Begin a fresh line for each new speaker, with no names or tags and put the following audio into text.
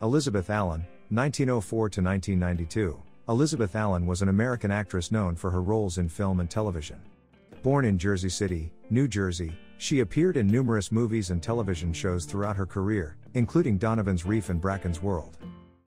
Elizabeth Allen, (1904–1992) Elizabeth Allen was an American actress known for her roles in film and television. Born in Jersey City, New Jersey, she appeared in numerous movies and television shows throughout her career, including Donovan's Reef and Bracken's World.